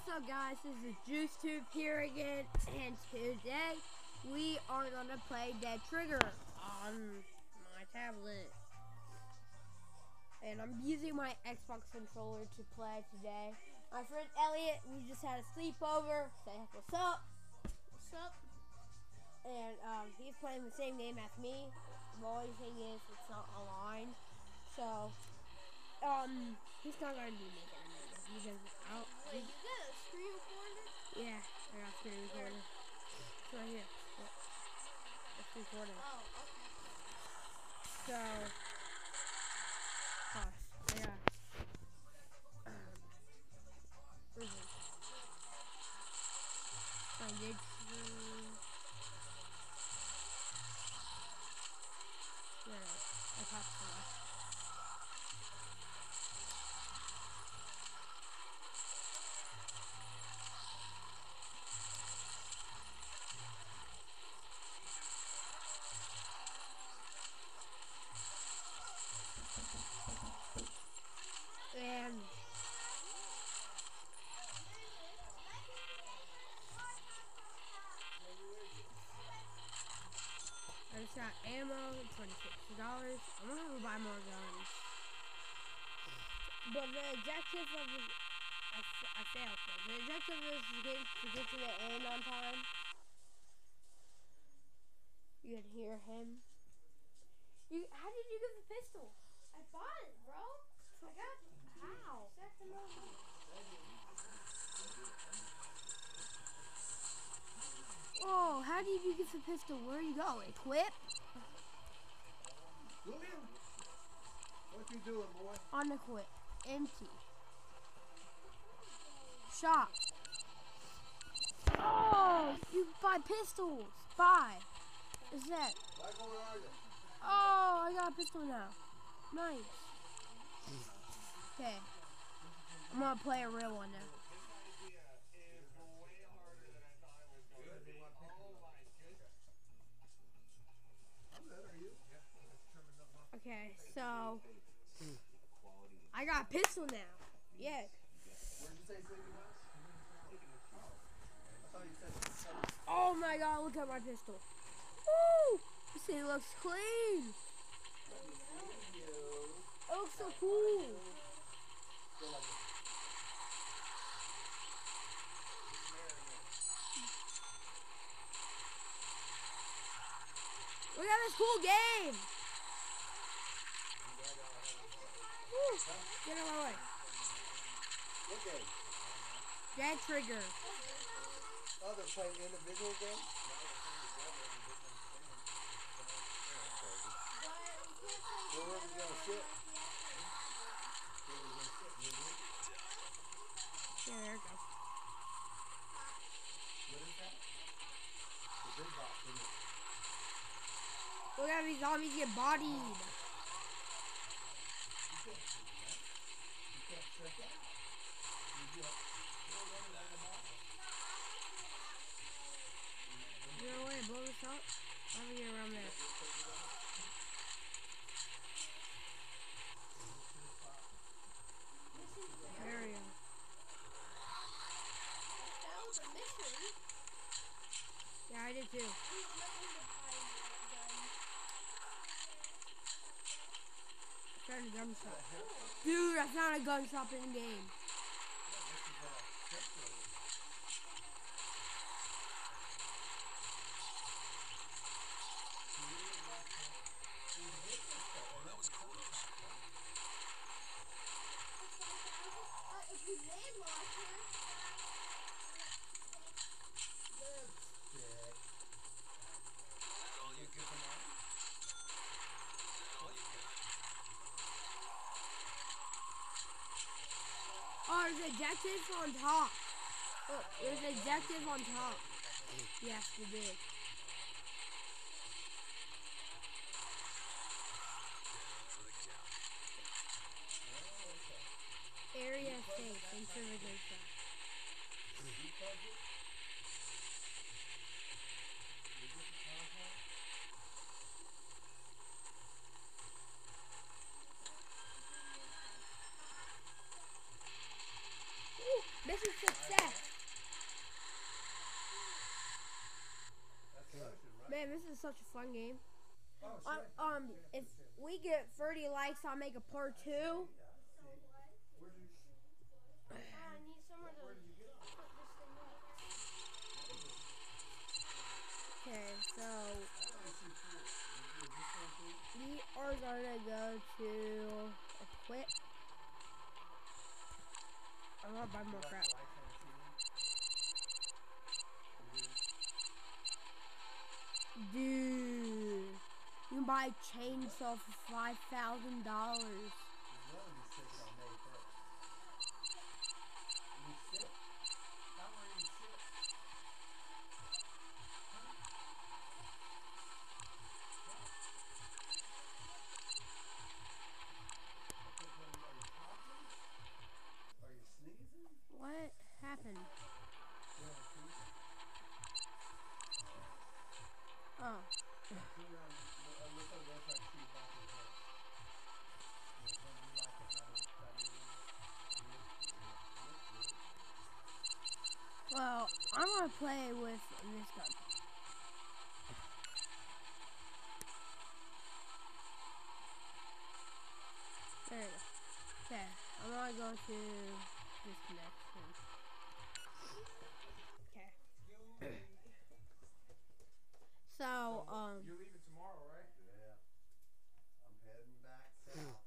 What's up guys, this is JusTube here again, and today we are gonna play Dead Trigger on my tablet. And I'm using my Xbox controller to play today. My friend Elliot, we just had a sleepover, say what's up, what's up? And um, he's playing the same game as me. The only thing is, it's not online. So, um, he's not gonna be making a you got a screen recorder? Yeah, I got screen recorder. It's right here. It's recording. Oh, okay. So, gosh, yeah. Um, mhm. I did. mm, Yeah, I talked to her. And I just got ammo, twenty-six dollars. I'm gonna have to buy more guns. But the objective of the I, f- I failed. So the objective is to get, to get to the end on time. You can hear him. You, how did you get the pistol? I bought it, bro. I got How? set them. Oh, how did you get the pistol? Where you go? Equip? You doing, boy? Unequip. Empty. Shop. Oh, you buy pistols. Buy. Is that? Oh, I got a pistol now. Nice. Okay. I'm gonna play a real one now. Okay, so I got a pistol now. Yeah. Oh my god, look at my pistol. Woo! This thing looks clean. It looks so cool. Look at this cool game. Woo! Get out of my way. Okay. Dead trigger. Oh, they're playing individual games? Where were we gonna sit? Yeah, there it goes. What is that? The big box. Look at these zombies get bodied. Stretch out. You to blow this up? Do we get around there? There we go. That was a mission. Yeah, I did too. He's looking to find that Found a gun shop. Dude, I found a gun shop in game. gun. Uh, a grenade launcher. Dick. Oh, there's objectives on top. Look, there's objectives on top. Yes, the big. Area safe. Thanks for the good stuff. Mission success. Yes! That's Russian, right? Man, this is such a fun game. Oh, Um, um, if we get 30 likes, I'll make a part two. I need somewhere to where did you get it? put this thing up. Okay, so I only see four. Is, is this one too? we are gonna go to equip. I'm gonna buy more crap. Dude, you can buy a chainsaw for $5,000. I'm gonna play with this gun. There you go. Okay, I'm gonna go to this next one. Okay. So, um, You're leaving tomorrow, right? Yeah. I'm heading back south.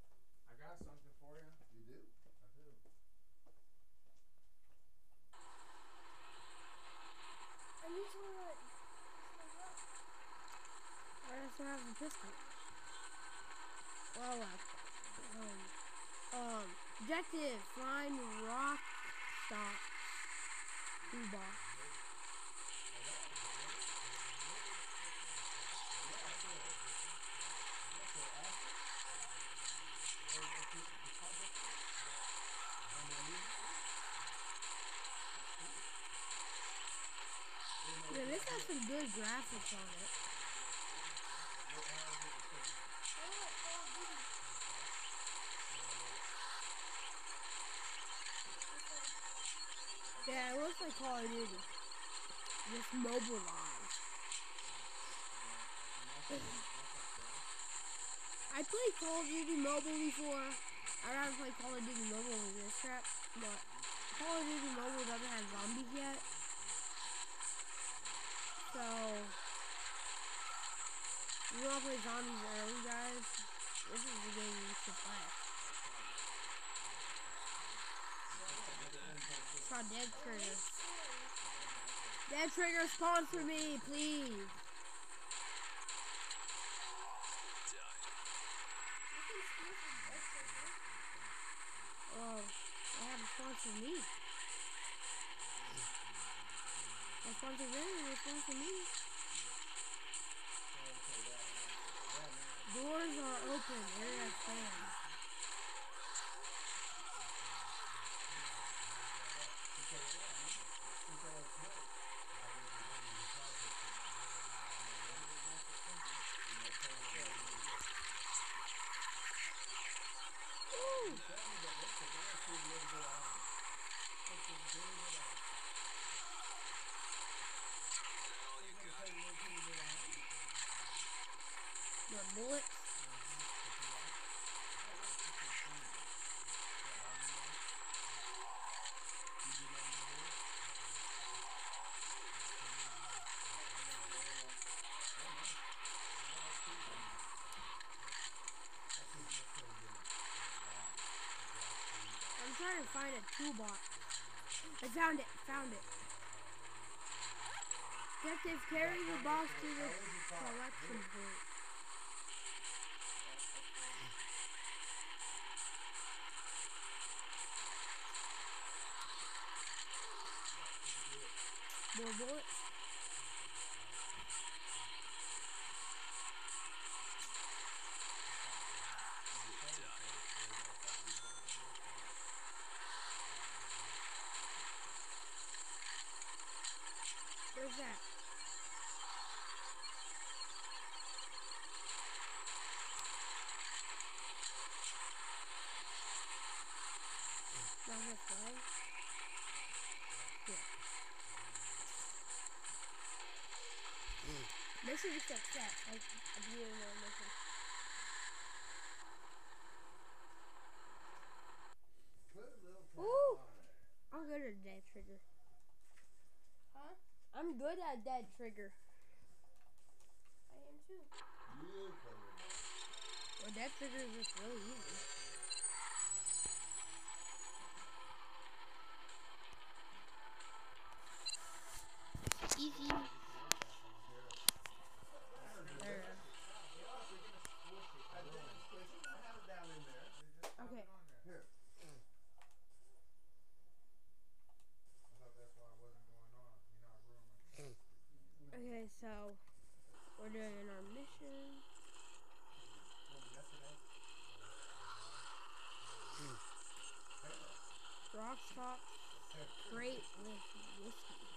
I got something for you. You do? I do. I need somewhere to I also have a pistol. Well, uh, um, um, objective, find rock stop. Toolbox. Yeah, this has some good graphics on it. Yeah, it looks like Call of Duty. Just mobilized. I played Call of Duty Mobile before. I'd rather play Call of Duty Mobile than this crap, but Call of Duty Mobile doesn't have zombies yet. So, you wanna play zombies early, guys? This is the game you should play. Called Dead Trigger. Dead Trigger, sponsor me, please. Oh, they haven't sponsored me. They sponsor them, they sponsor me. Doors are open, area expand. More bullets. I'm trying to find a toolbox. I found it. Found it. Detective, carry the box to the collection point. More bullets. Where's that? Down this way. Yeah. Mission success. Like a beautiful mission. Put a little time Ooh. on it. I'm good at dead trigger. Huh? I'm good at dead trigger. I am too. You put it in. Well, dead trigger is just really easy. Easy. There. I didn't squish it. I have it down in there. Okay. Here. I thought that's why it wasn't going on. You're not rooming. Okay, so we're doing our mission. Rock stop straight with whiskey.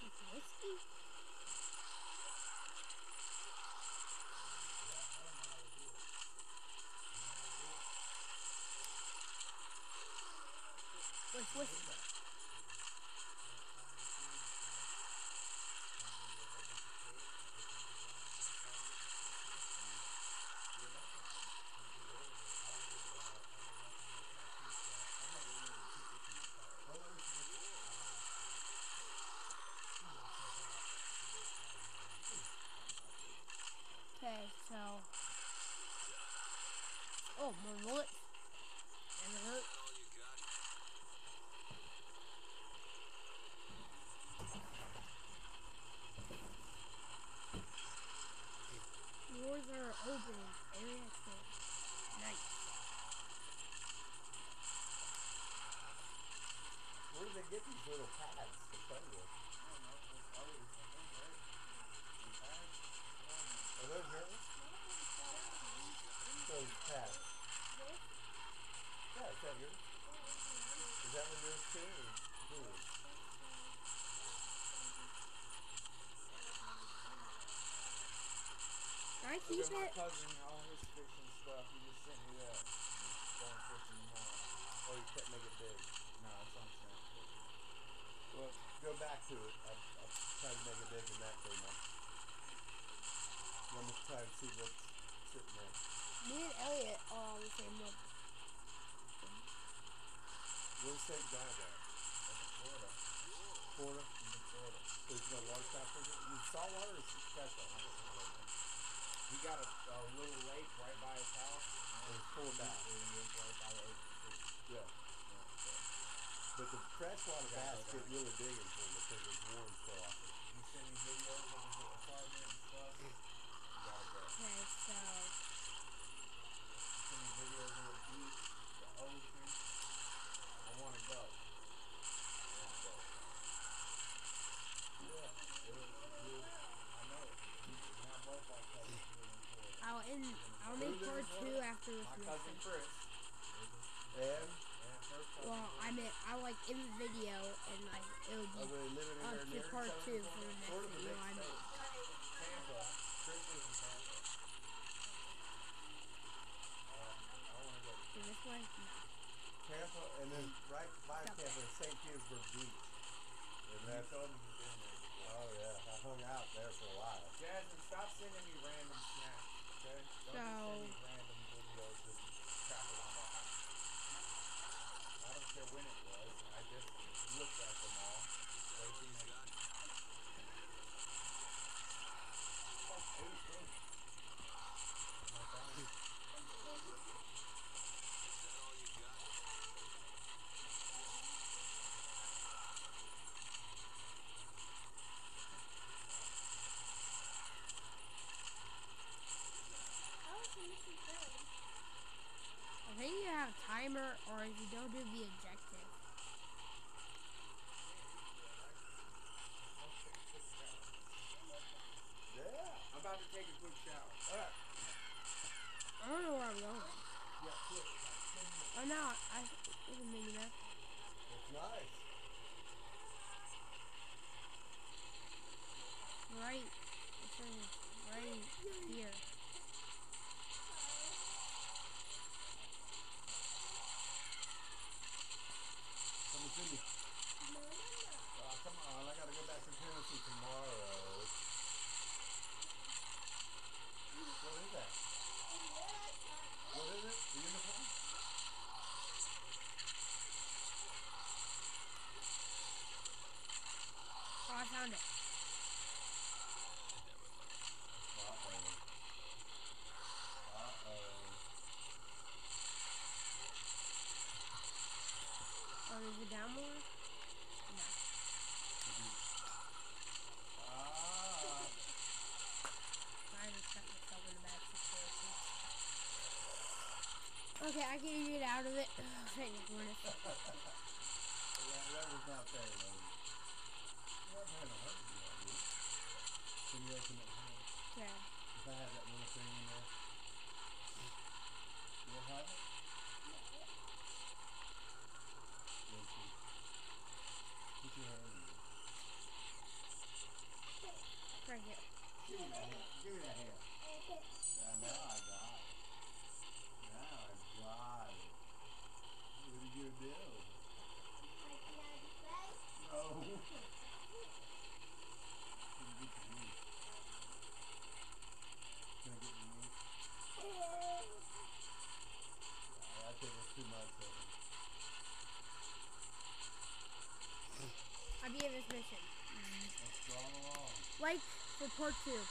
With whiskey? With whiskey. More bullets. Never hurt. Doors are open. Area clear. Nice. Where do they get these little pads to play with? Are those yours? Those pads. Yeah, is that yours? Is that one yours too? Or I keep my it? cousin, all his fiction stuff. He just sent me that. Going fishing tomorrow. Oh, you can't make it big. No, it's on Snapchat. Well, go back to it. I, I tried to make it big and that up. Let me try and see what's sitting there. Me and Elliot are on the same one. Where's St. John at? That's Florida. Florida? Florida. There's no largemouth in it? You saltwater or freshwater? He got a, a little lake right by his house. Or full He bass? lives right by the ocean too. Yeah. Yeah, so But the freshwater bass okay. get really big in Florida because it's warm so often. he sent me videos of his apartment and stuff. You gotta go. Okay, so. Send me videos of the beach, the ocean. I'll end. I'll make part two after this My cousin. Chris. And And first cousin Well, I meant I like in the video and like it'll be they up to part two for the next Sort of a video I make. Tampa. Chris lives in Tampa. Um, I wanna go. This way? No. Tampa, and then right by Tampa is St. Petersburg Beach. And He that's, told me he's been there oh yeah, I hung out there for a while. Jasmine, stop sending me random snaps, okay? Don't just So- send me random videos of crap around our house. I don't care when it was. I just looked at them all. They seem like- Fuck, 18. My phone. How is the mission failed? I think you have a timer, or if you don't do the objective. Yeah. I'm about to take a quick shower. Alright. I don't know where I'm going. Yeah, quick. Oh no, I we can maybe that. It's nice. Right. It says right here. Let me see you. No, no, no. come on, I gotta go back to Tennessee tomorrow. What is that? What is it? The uniform? Oh, I found it. Uh-oh. Uh-oh. Oh, is it down more? No. Ah. I just got myself in a bad situation. Okay, I can get out of it. Thank goodness. That, that was not fair, though. Well, I'm having a heart to do that. Can you open it? here? Okay. If I had that little thing in there. You'll have it? Thank you. Put your hand in there. Right here. Give me that hand. Give me that hand. Yeah, now I got it. I it. What are you gonna do? No. Gonna get your knee. Gonna get knee. Yeah, I think it's too much of it. I'll be in this mission. Let's draw along. Like for part two.